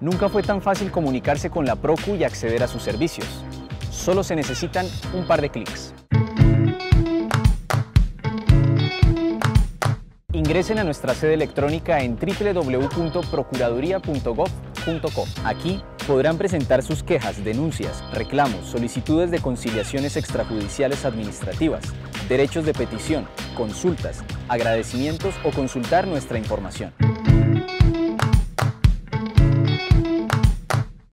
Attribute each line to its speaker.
Speaker 1: Nunca fue tan fácil comunicarse con la Procu y acceder a sus servicios. Solo se necesitan un par de clics. Ingresen a nuestra sede electrónica en www.procuraduría.gov.co. Aquí podrán presentar sus quejas, denuncias, reclamos, solicitudes de conciliaciones extrajudiciales administrativas, derechos de petición, consultas, agradecimientos o consultar nuestra información.